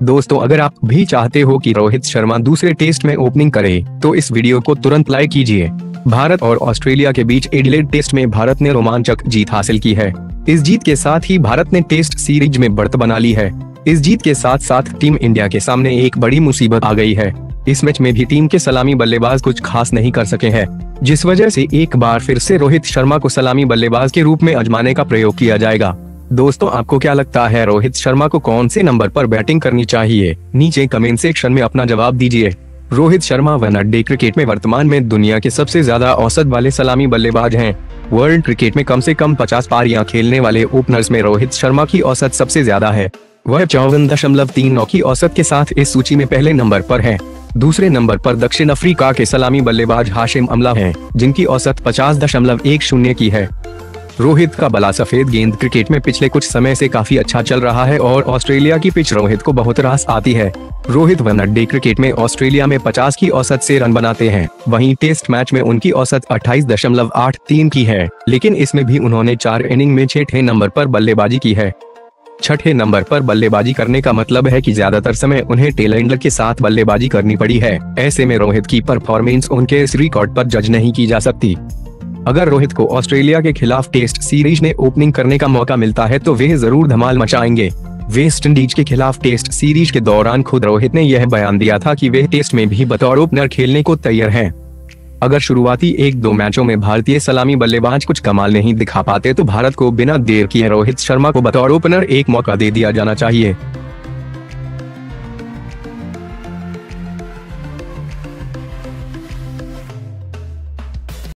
दोस्तों, अगर आप भी चाहते हो कि रोहित शर्मा दूसरे टेस्ट में ओपनिंग करे तो इस वीडियो को तुरंत लाइक कीजिए। भारत और ऑस्ट्रेलिया के बीच एडिलेड टेस्ट में भारत ने रोमांचक जीत हासिल की है। इस जीत के साथ ही भारत ने टेस्ट सीरीज़ में बढ़त बना ली है। इस जीत के साथ साथ टीम इंडिया के सामने एक बड़ी मुसीबत आ गई है। इस मैच में भी टीम के सलामी बल्लेबाज कुछ खास नहीं कर सके हैं, जिस वजह से एक बार फिर से रोहित शर्मा को सलामी बल्लेबाज के रूप में अजमाने का प्रयोग किया जाएगा। दोस्तों आपको क्या लगता है रोहित शर्मा को कौन से नंबर पर बैटिंग करनी चाहिए? नीचे कमेंट सेक्शन में अपना जवाब दीजिए। Rohit Sharma one day cricket में वर्तमान में दुनिया के सबसे ज़्यादा औसत वाले सलामी बल्लेबाज हैं। वर्ल्ड क्रिकेट में कम से कम 50 पारियाँ खेलने वाले ओपनर्स में रोहित शर्मा की औसत सबसे ज़्यादा है। वह चौवन दशमलव तीन नौ की औसत के साथ इस सूची में पहले नंबर पर है। दूसरे नंबर पर दक्षिण अफ्रीका के सलामी बल्लेबाज हाशिम अमला हैं, जिनकी औसत पचास दशमलव एक शून्य की है। रोहित का बला सफ़ेद गेंद क्रिकेट में पिछले कुछ समय से काफ़ी अच्छा चल रहा है और ऑस्ट्रेलिया की पिच रोहित को बहुत रास आती है। रोहित वनडे क्रिकेट में ऑस्ट्रेलिया में 50 की औसत से रन बनाते हैं। वहीं टेस्ट मैच में उनकी औसत अट्ठाईस दशमलव आठ तीन की है, लेकिन इसमें भी उन्होंने चार इनिंग में छठे नंबर पर बल्लेबाजी की है। छठे नंबर पर बल्लेबाजी करने का मतलब है कि ज़्यादातर समय उन्हें टेलेंडर के साथ बल्लेबाजी करनी पड़ी है। ऐसे में रोहित की परफॉर्मेंस उनके इस रिकॉर्ड पर जज नहीं की जा सकती। अगर रोहित को ऑस्ट्रेलिया के खिलाफ टेस्ट सीरीज़ में ओपनिंग करने का मौका मिलता है तो वे ज़रूर धमाल मचाएँगे वेस्ट इंडीज के खिलाफ टेस्ट सीरीज़ के दौरान खुद रोहित ने यह बयान दिया था कि वे टेस्ट में भी बतौर ओपनर खेलने को तैयार हैं। अगर शुरुआती एक दो मैचों में भारतीय सलामी बल्लेबाज कुछ कमाल नहीं दिखा पाते तो भारत को बिना देर किए रोहित शर्मा को बतौर ओपनर एक मौका दे दिया जाना चाहिए